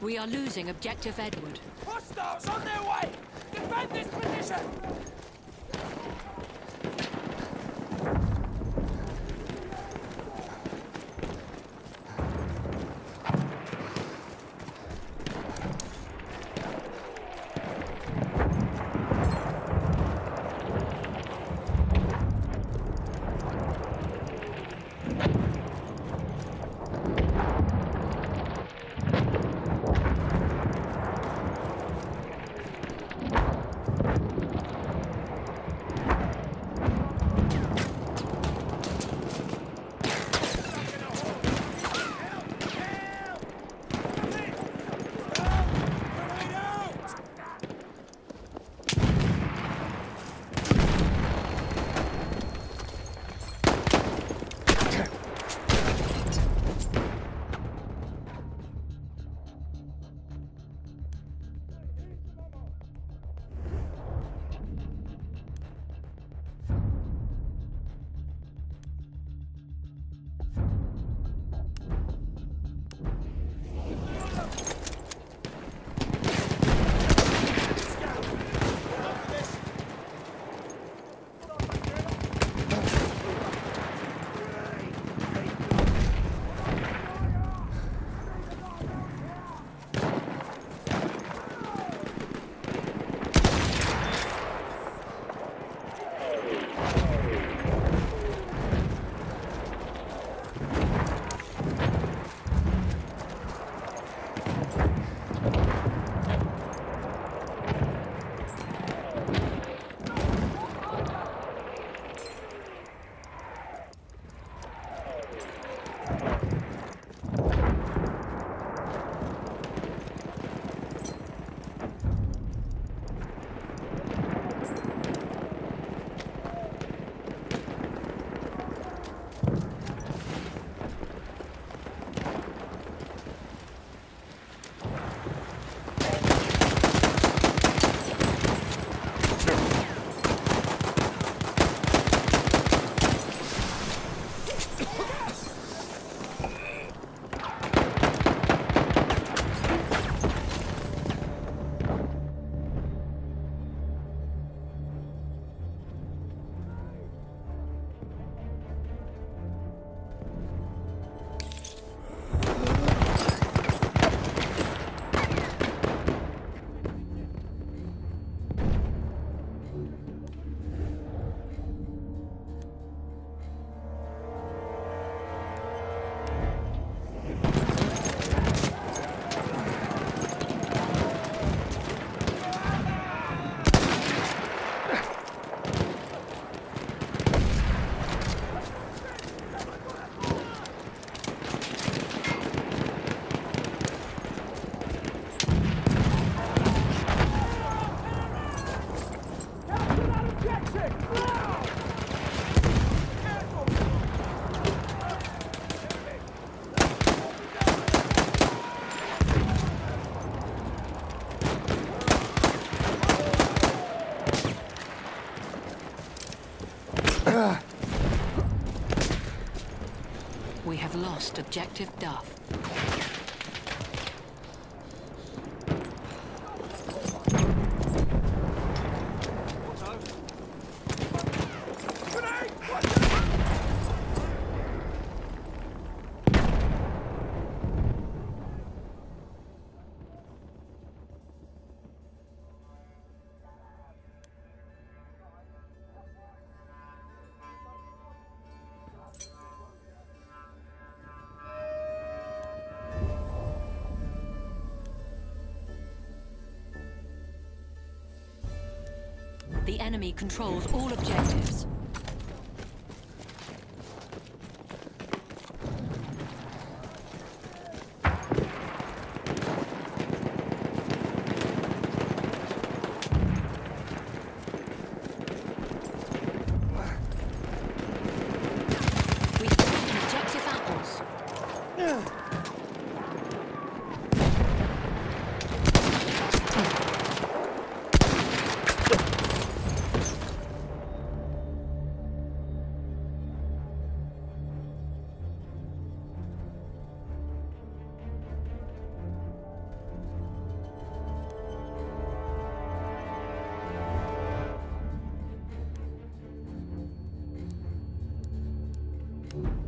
We are losing Objective Edward. Hostiles on their way! Defend this position! Objective Duff. Enemy controls all objectives. you.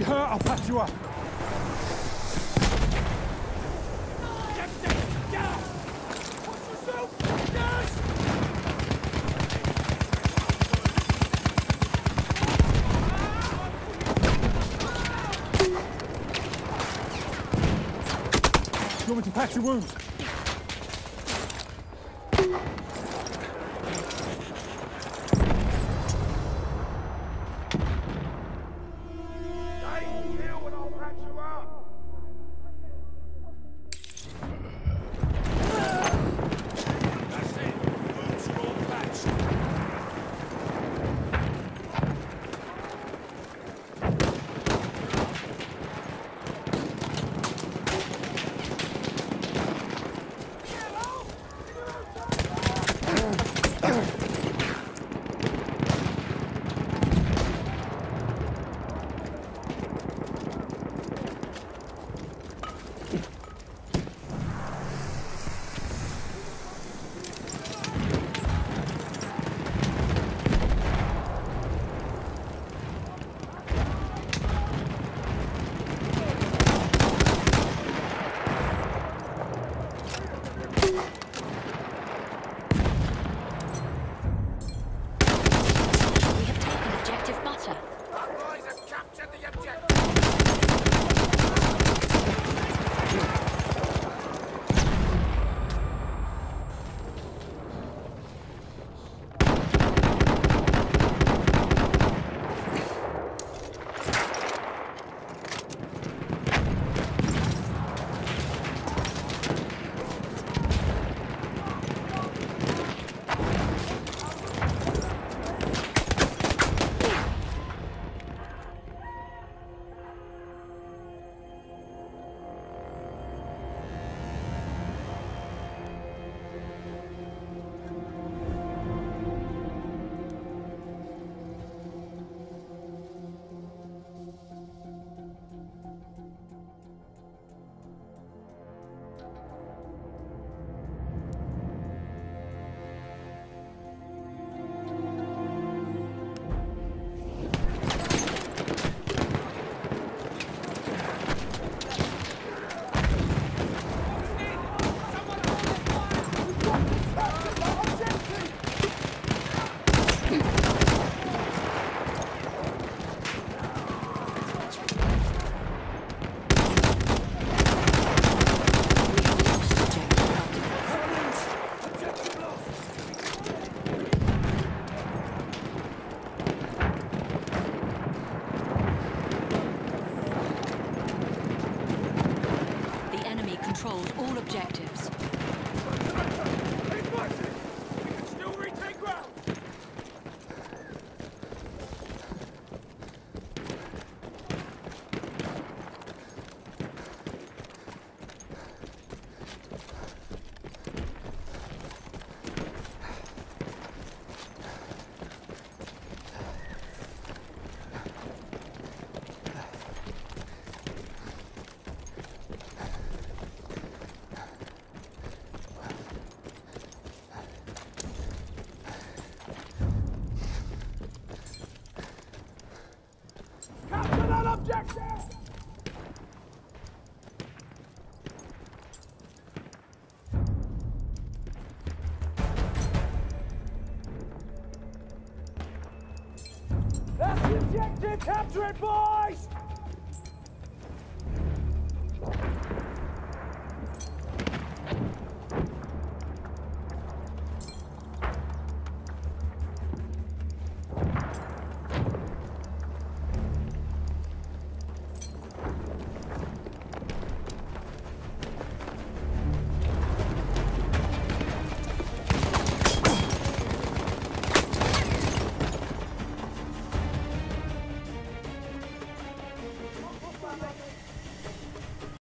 badly hurt, I'll patch you up. You want me to patch your wounds? Red Bull!